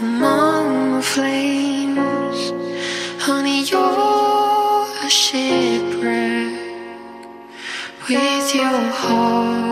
among the flames. Honey, you're a shipwreck with your heart.